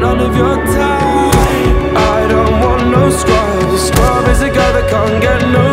none of your time I don't want no scrub scrub is a guy that can't get no.